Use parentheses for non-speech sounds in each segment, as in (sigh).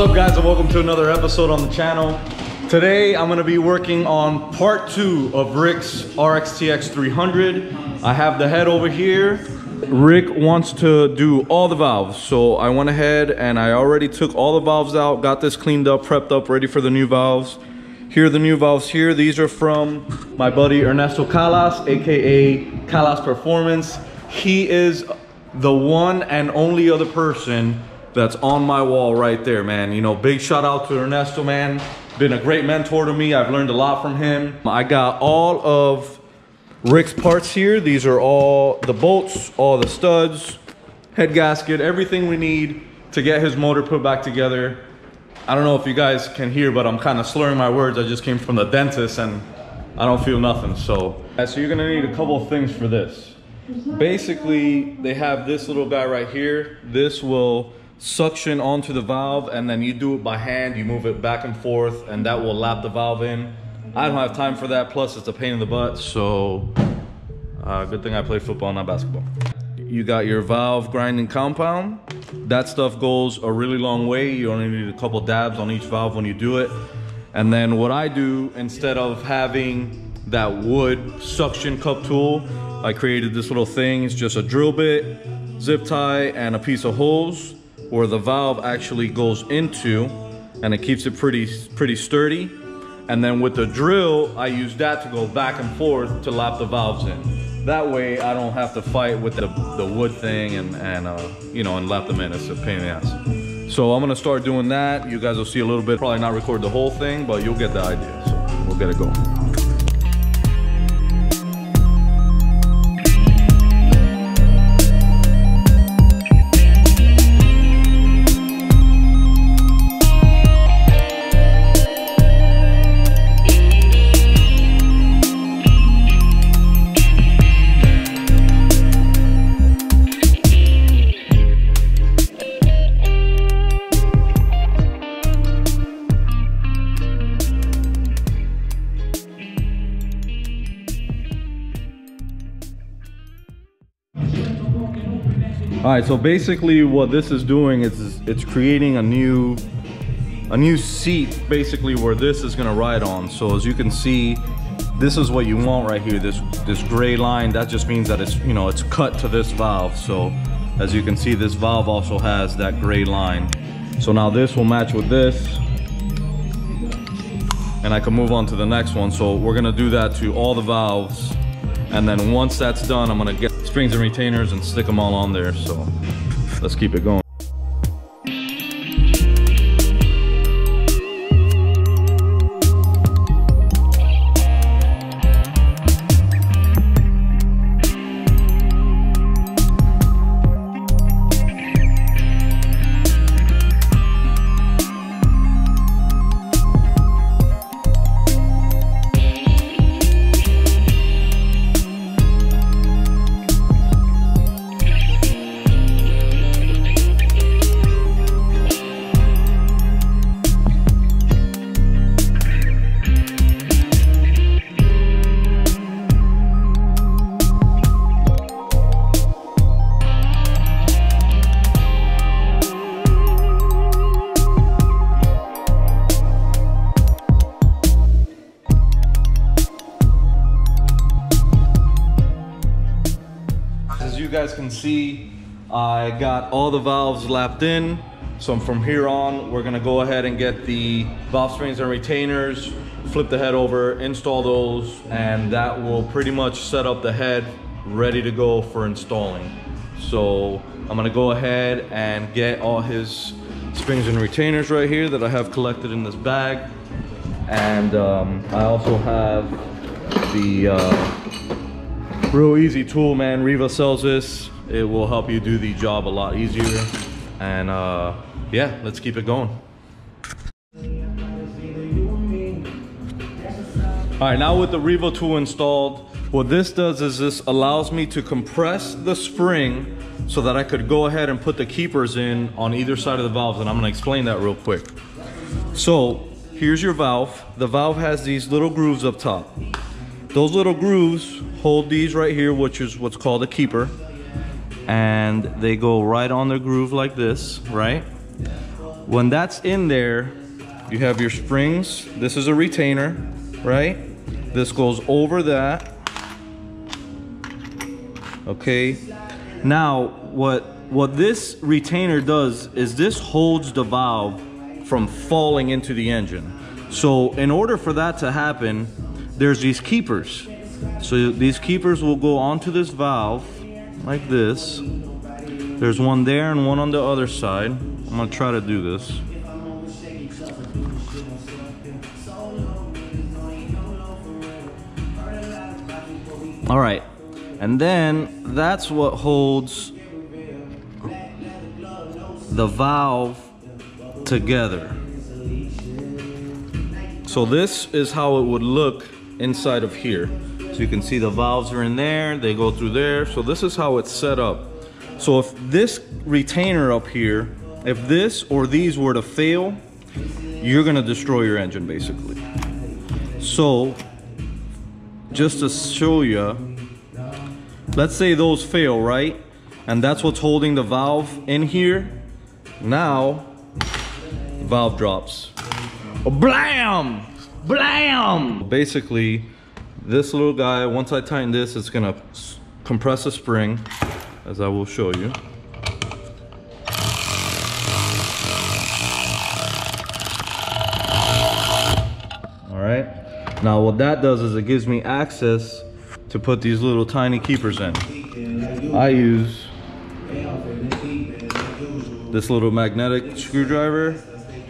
Up guys and welcome to another episode on the channel. Today I'm gonna be working on part two of Rick's RXTX 300. I have the head over here. Rick wants to do all the valves. So I went ahead and I already took all the valves out, got this cleaned up, prepped up, ready for the new valves. Here are the new valves here. These are from my buddy Ernesto Calas, AKA Calas Performance. He is the one and only other person that's on my wall right there, man. You know, big shout out to Ernesto, man. Been a great mentor to me. I've learned a lot from him. I got all of Rick's parts here. These are all the bolts, all the studs, head gasket, everything we need to get his motor put back together. I don't know if you guys can hear, but I'm kind of slurring my words. I just came from the dentist and I don't feel nothing. So, so you're gonna need a couple of things for this. Basically, they have this little guy right here. This will suction onto the valve and then you do it by hand. You move it back and forth and that will lap the valve in. I don't have time for that. Plus it's a pain in the butt. So uh, good thing I play football, not basketball. You got your valve grinding compound. That stuff goes a really long way. You only need a couple dabs on each valve when you do it. And then what I do, instead of having that wood suction cup tool, I created this little thing. It's just a drill bit, zip tie, and a piece of hose where the valve actually goes into and it keeps it pretty, pretty sturdy. And then with the drill, I use that to go back and forth to lap the valves in. That way I don't have to fight with the, the wood thing and, and uh, you know, and lap them in. It's a pain in the ass. So I'm gonna start doing that. You guys will see a little bit, probably not record the whole thing, but you'll get the idea. So we'll get it going. All right, so basically what this is doing is it's creating a new a new seat basically where this is gonna ride on. So as you can see, this is what you want right here, this this gray line, that just means that it's, you know, it's cut to this valve. So as you can see, this valve also has that gray line. So now this will match with this and I can move on to the next one. So we're gonna do that to all the valves. And then once that's done, I'm gonna get springs and retainers and stick them all on there. So let's keep it going. Guys can see, I got all the valves lapped in. So from here on, we're gonna go ahead and get the valve springs and retainers, flip the head over, install those, and that will pretty much set up the head ready to go for installing. So I'm gonna go ahead and get all his springs and retainers right here that I have collected in this bag. And um, I also have the uh, Real easy tool, man. Riva sells this. It will help you do the job a lot easier. And uh, yeah, let's keep it going. All right, now with the Riva tool installed, what this does is this allows me to compress the spring so that I could go ahead and put the keepers in on either side of the valves. And I'm gonna explain that real quick. So here's your valve. The valve has these little grooves up top. Those little grooves hold these right here, which is what's called a keeper. And they go right on the groove like this, right? When that's in there, you have your springs. This is a retainer, right? This goes over that. Okay. Now, what what this retainer does is this holds the valve from falling into the engine. So in order for that to happen, there's these keepers. So these keepers will go onto this valve like this. There's one there and one on the other side. I'm gonna try to do this. All right, and then that's what holds the valve together. So this is how it would look inside of here. So you can see the valves are in there, they go through there. So this is how it's set up. So if this retainer up here, if this or these were to fail, you're gonna destroy your engine basically. So just to show you, let's say those fail, right? And that's what's holding the valve in here. Now, valve drops. Blam! Blam! Basically, this little guy, once I tighten this, it's gonna compress a spring, as I will show you. All right. Now what that does is it gives me access to put these little tiny keepers in. I use this little magnetic screwdriver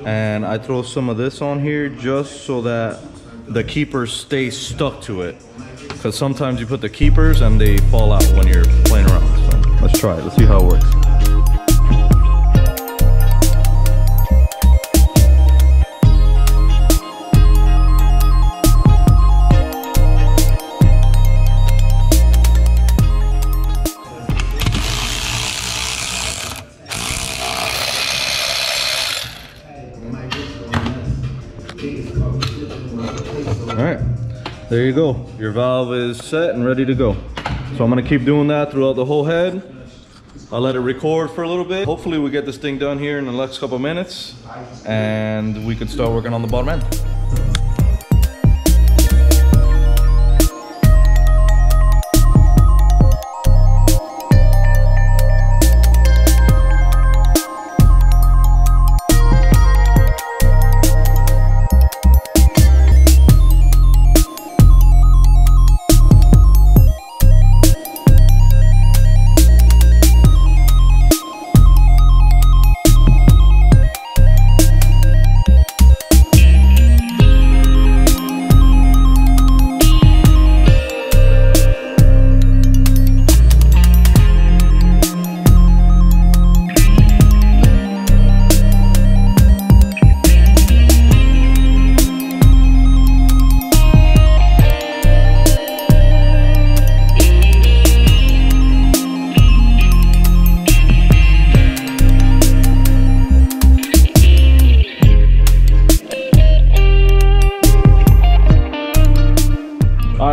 and I throw some of this on here just so that the keepers stay stuck to it. Because sometimes you put the keepers and they fall out when you're playing around so let's try it. Let's see how it works there you go. Your valve is set and ready to go. So I'm gonna keep doing that throughout the whole head. I'll let it record for a little bit. Hopefully we get this thing done here in the next couple minutes and we can start working on the bottom end.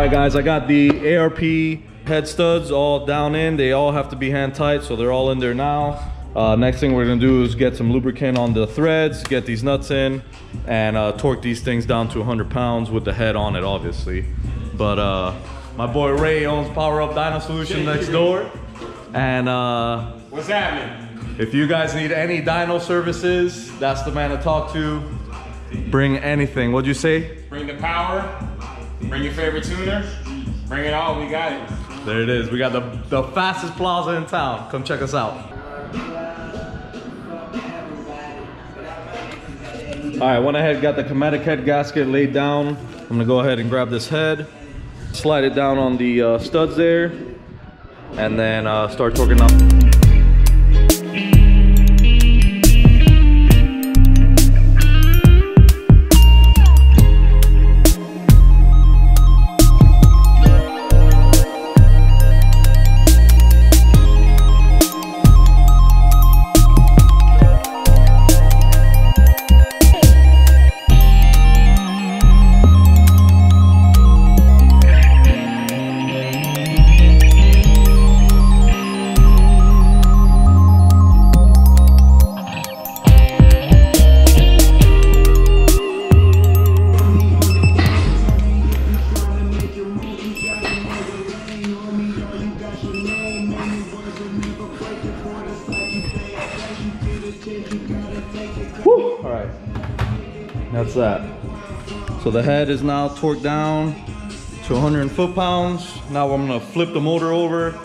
Guys, I got the ARP head studs all down in. They all have to be hand tight, so they're all in there now. Uh, next thing we're gonna do is get some lubricant on the threads, get these nuts in, and uh, torque these things down to 100 pounds with the head on it, obviously. But uh, my boy Ray owns Power Up Dyno Solution next door. And uh, what's happening? If you guys need any dyno services, that's the man to talk to. Bring anything. What'd you say? Bring the power, Bring your favorite tuner. Bring it all. We got it. There it is. We got the, the fastest plaza in town. Come check us out. All right, went ahead, got the Cometic head gasket laid down. I'm gonna go ahead and grab this head, slide it down on the uh, studs there, and then uh, start torquing up. That's that. So the head is now torqued down to 100 foot-pounds. Now I'm gonna flip the motor over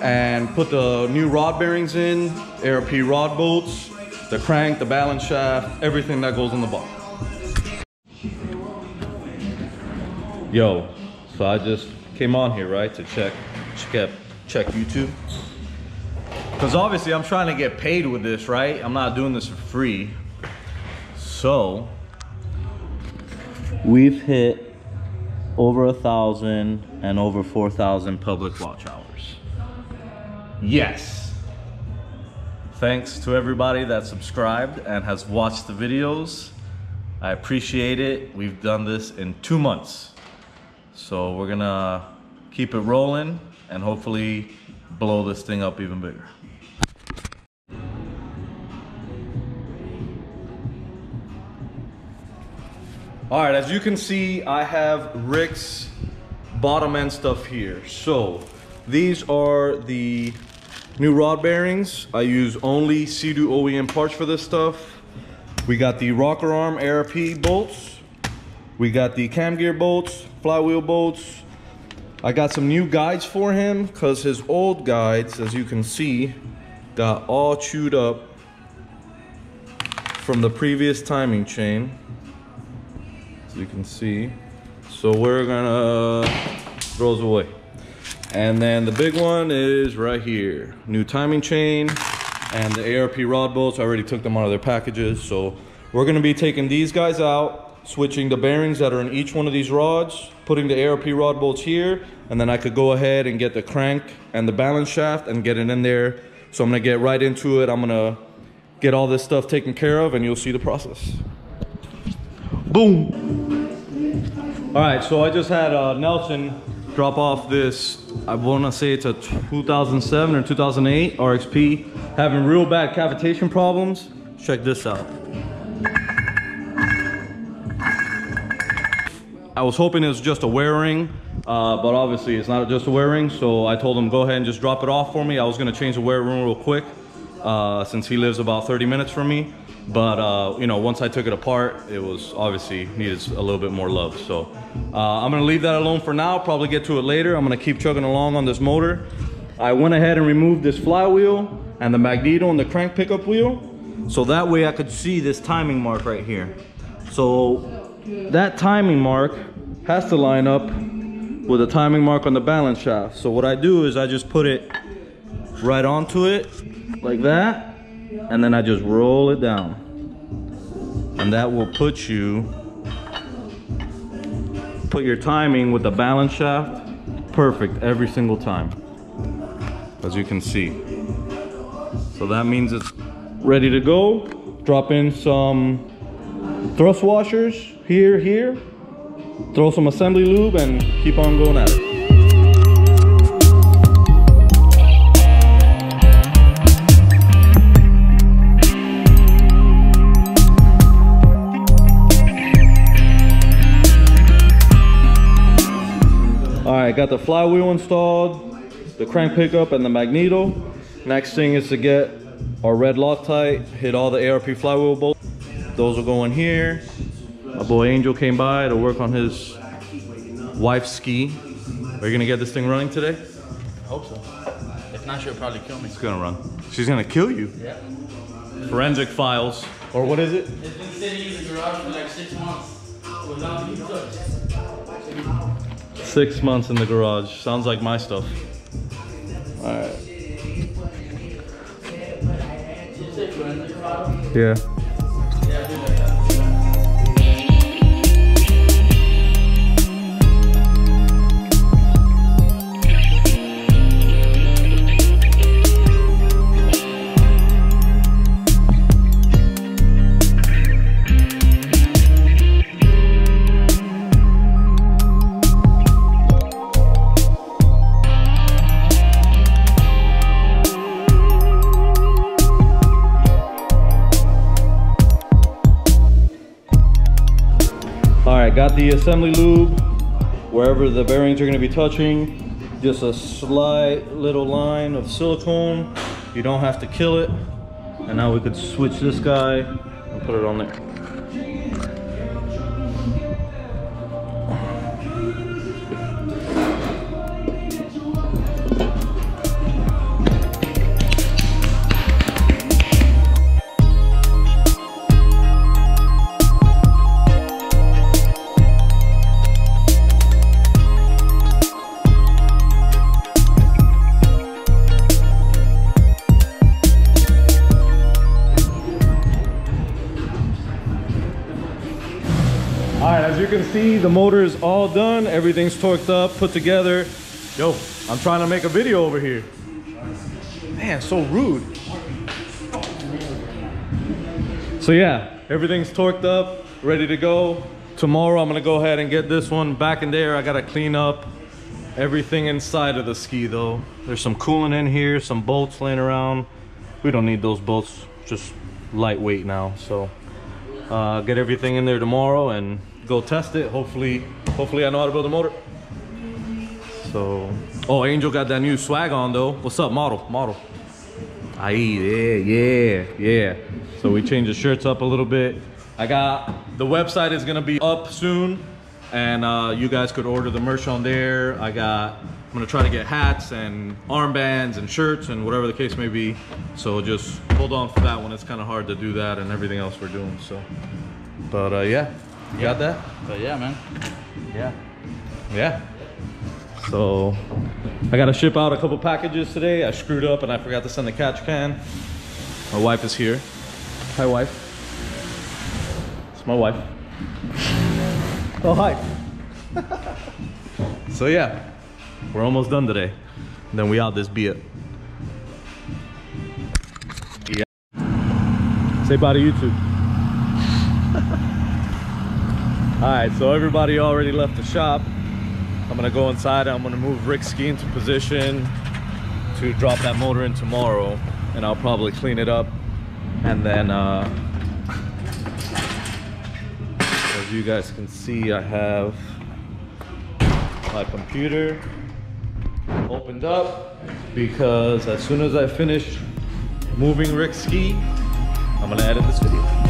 and put the new rod bearings in, ARP rod bolts, the crank, the balance shaft, everything that goes in the box. Yo, so I just came on here, right, to check, check, check YouTube. Because obviously I'm trying to get paid with this, right? I'm not doing this for free. So, we've hit over a thousand and over 4,000 public watch hours. Yes. Thanks to everybody that subscribed and has watched the videos. I appreciate it. We've done this in two months. So we're gonna keep it rolling and hopefully blow this thing up even bigger. All right, as you can see, I have Rick's bottom end stuff here. So these are the new rod bearings. I use only Sea-Doo OEM parts for this stuff. We got the rocker arm ARP bolts. We got the cam gear bolts, flywheel bolts. I got some new guides for him because his old guides, as you can see, got all chewed up from the previous timing chain. As you can see. So we're gonna throw those away. And then the big one is right here. New timing chain and the ARP rod bolts. I already took them out of their packages. So we're gonna be taking these guys out, switching the bearings that are in each one of these rods, putting the ARP rod bolts here, and then I could go ahead and get the crank and the balance shaft and get it in there. So I'm gonna get right into it. I'm gonna get all this stuff taken care of and you'll see the process. Boom. All right, so I just had uh, Nelson drop off this, I wanna say it's a 2007 or 2008 RXP, having real bad cavitation problems. Check this out. I was hoping it was just a wear ring, uh, but obviously it's not just a wear ring, so I told him go ahead and just drop it off for me. I was gonna change the wear ring real quick, uh, since he lives about 30 minutes from me. But, uh, you know, once I took it apart, it was obviously needed a little bit more love. So uh, I'm gonna leave that alone for now, probably get to it later. I'm gonna keep chugging along on this motor. I went ahead and removed this flywheel and the magneto and the crank pickup wheel. So that way I could see this timing mark right here. So that timing mark has to line up with the timing mark on the balance shaft. So what I do is I just put it right onto it like that and then I just roll it down. And that will put you put your timing with the balance shaft perfect every single time as you can see. So that means it's ready to go. Drop in some thrust washers here here. Throw some assembly lube and keep on going at it right, got the flywheel installed, the crank pickup and the magneto. Next thing is to get our red Loctite, hit all the ARP flywheel bolts. Those will go in here. My boy Angel came by to work on his wife's ski. Are you gonna get this thing running today? I hope so. If not, she'll probably kill me. It's gonna run. She's gonna kill you. Yeah. Forensic files. Or what is it? It's been sitting in the garage for like six months without being touched. Six months in the garage. Sounds like my stuff. All right. You say forensic file? Yeah. Got the assembly lube wherever the bearings are gonna be touching. Just a slight little line of silicone. You don't have to kill it. And now we could switch this guy and put it on there. The motor is all done. Everything's torqued up, put together. Yo, I'm trying to make a video over here. Man, so rude. So yeah, everything's torqued up, ready to go. Tomorrow I'm gonna go ahead and get this one back in there. I gotta clean up everything inside of the ski though. There's some coolant in here, some bolts laying around. We don't need those bolts, just lightweight now. So uh, get everything in there tomorrow and go test it. Hopefully, hopefully I know how to build a motor. So, oh, Angel got that new swag on though. What's up, model? Model. Aye, yeah, yeah, yeah. So we changed the shirts up a little bit. I got the website is gonna be up soon, and uh, you guys could order the merch on there. I got. I'm gonna try to get hats and armbands and shirts and whatever the case may be. So just hold on for that one. It's kind of hard to do that and everything else we're doing. So, but uh, yeah, you got that? But yeah, man. Yeah. Yeah. So I gotta ship out a couple packages today. I screwed up and I forgot to send the catch can. My wife is here. Hi wife. It's my wife. Oh hi. (laughs) so yeah, we're almost done today. then we out this beer. Yeah. Say bye to YouTube. (laughs) Alright, so everybody already left the shop. I'm gonna go inside I'm gonna move Rick's ski into position to drop that motor in tomorrow. And I'll probably clean it up. And then uh, as you guys can see I have my computer opened up because as soon as I finish moving Rick's ski I'm gonna edit this video